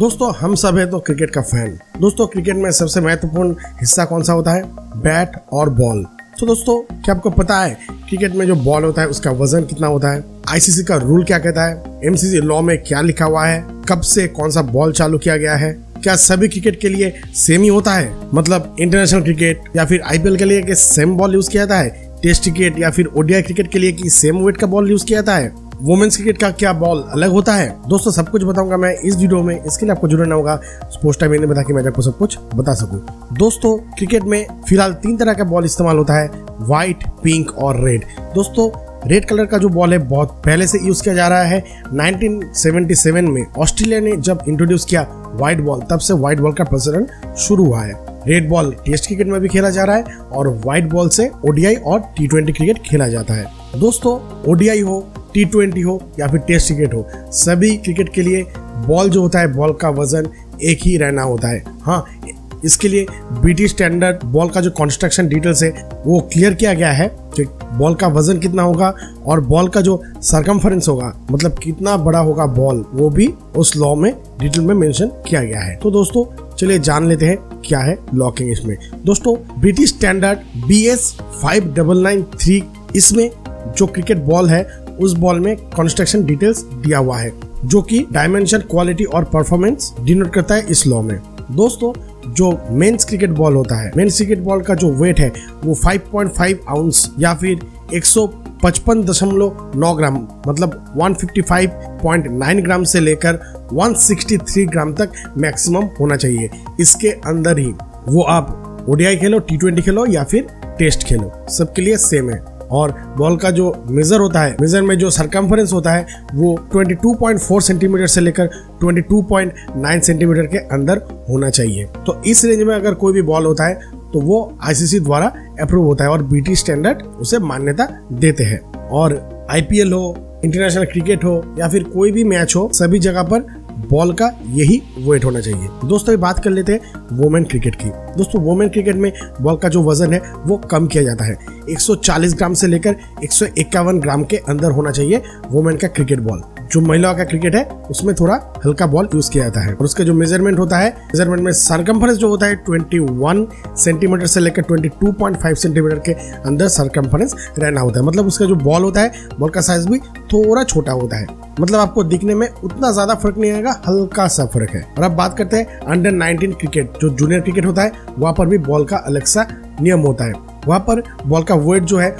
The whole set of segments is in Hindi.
दोस्तों, हम सब है तो क्रिकेट का फ़ैन। दोस्तों, क्रिकेट में सबसे महत्वपूर्ण हिस्सा कौन सा होता है? बैट और बॉल। तो दोस्तों, क्या आपको पता है क्रिकेट में जो बॉल होता है, उसका वज़न कितना होता है? आईसीसी का रूल क्या कहता है? एमसीसी लॉ में क्या लिखा हुआ है? कब से कौन सा बॉल चालू किया गया है? क्या सभी क्रिकेट के लिए सेम ही होता है? मतलब इंटरनेशनल क्रिकेट या फिर आईपीएल के लिए सेम बॉल यूज़ किया जाता है? टेस्ट क्रिकेट या फिर ओडीआई क्रिकेट के लिए की सेम वेट का बॉल यूज़ किया जाता है? वुमेन्स क्रिकेट का क्या बॉल अलग होता है? दोस्तों, सब कुछ बताऊँगा मैं इस वीडियो में। इसके लिए आपको जुड़ना होगा। पोस्ट टाइम बता के मैं आपको सब कुछ बता सकूँ। दोस्तों, क्रिकेट में फ़िलहाल तीन तरह का बॉल इस्तेमाल होता है व्हाइट पिंक और रेड दोस्तों रेड कलर का जो बॉल है, बहुत पहले से यूज़ किया जा रहा है। 1977 में ऑस्ट्रेलिया ने जब इंट्रोड्यूस किया व्हाइट बॉल तब से व्हाइट बॉल का प्रचलन शुरू हुआ है। रेड बॉल टेस्ट क्रिकेट में भी खेला जा रहा है और व्हाइट बॉल से ओडीआई और टी क्रिकेट खेला जाता है। दोस्तों ओडीआई हो टी ट्वेंटी हो या फिर टेस्ट क्रिकेट हो, सभी क्रिकेट के लिए बॉल जो होता है बॉल का वज़न एक ही रहना होता है। हाँ इसके लिए ब्रिटिश स्टैंडर्ड बॉल का जो कंस्ट्रक्शन डिटेल्स है, वो क्लियर किया गया है कि बॉल का वज़न कितना होगा और बॉल का जो सरकमफरेंस होगा मतलब कितना बड़ा होगा बॉल वो भी उस लॉ में डिटेल में मेंशन किया गया है। तो दोस्तों, चलिए जान लेते हैं क्या है लॉकिंग इसमें। दोस्तों British standard B S five double nine three इसमें जो क्रिकेट बॉल है उस बॉल में कंस्ट्रक्शन डिटेल्स दिया हुआ है, जो कि डायमेंशन क्वालिटी और परफॉर्मेंस डिनोट करता है इस लॉ में। दोस्तों, जो मेंस क्रिकेट बॉल होता है मेंस क्रिकेट बॉल का जो वेट है, वो 5.5 आउंस या फिर एक पचपन दशमलव नौ ग्राम मतलब 155.9 ग्राम से लेकर 163 ग्राम तक मैक्सिमम होना चाहिए। इसके अंदर ही वो आप ओडीआई खेलो टी ट्वेंटी खेलो या फिर टेस्ट खेलो, सबके लिए सेम है। और बॉल का जो मेजर होता है मेजर में जो सरकमफरेंस होता है, वो 22.4 सेंटीमीटर से लेकर 22.9 सेंटीमीटर के अंदर होना चाहिए। तो इस रेंज में अगर कोई भी बॉल होता है तो वो आईसीसी द्वारा अप्रूव होता है और बीटी स्टैंडर्ड उसे मान्यता देते हैं। और आईपीएल हो इंटरनेशनल क्रिकेट हो, या फिर कोई भी मैच हो, सभी जगह पर बॉल का यही वेट होना चाहिए। दोस्तों ये बात कर लेते हैं वोमेन क्रिकेट की। दोस्तों वोमेन क्रिकेट में बॉल का जो वज़न है, वो कम किया जाता है। 140 ग्राम से लेकर एक सौ इक्यावन ग्राम के अंदर होना चाहिए वोमेन का क्रिकेट बॉल जो महिलाओं का क्रिकेट है, उसमें थोड़ा हल्का बॉल यूज़ किया जाता है। और उसका जो मेज़रमेंट होता है मेज़रमेंट में सरकमफरेंस जो होता है 21 सेंटीमीटर से लेकर 22.5 सेंटीमीटर के अंदर सरकमफरेंस रहना होता है। मतलब उसका जो बॉल होता है बॉल का साइज़ भी थोड़ा छोटा होता है। मतलब आपको दिखने में उतना ज़्यादा फ़र्क नहीं आएगा, हल्का सा फ़र्क है। और अब बात करते हैं अंडर 19 क्रिकेट जो जूनियर क्रिकेट होता है, वहाँ पर भी बॉल का अलग सा नियम होता है। वहाँ पर बॉल का वेट जो है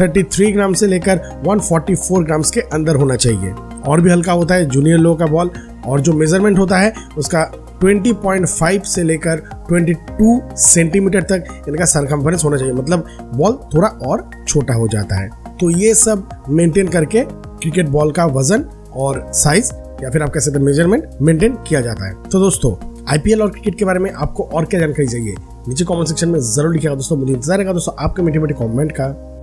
133 ग्राम से लेकर 144 ग्राम के अंदर होना चाहिए। और भी हल्का होता है जूनियर लो का बॉल और जो मेज़रमेंट होता है, उसका 20.5 से लेकर 22 सेंटीमीटर तक इनका सरकमफरेंस होना चाहिए। मतलब बॉल थोड़ा और छोटा हो जाता है। तो ये सब मेंटेन करके क्रिकेट बॉल का वज़न और साइज़ या फिर आप कह सकते मेज़रमेंट मेंटेन किया जाता है। तो दोस्तों आईपीएल और क्रिकेट के बारे में आपको और क्या जानकारी चाहिए? नीचे कमेंट सेक्शन में ज़रूर लिखिएगा दोस्तों। मुझे इंतज़ार रहेगा दोस्तों आपके मीठे मीठे कमेंट का।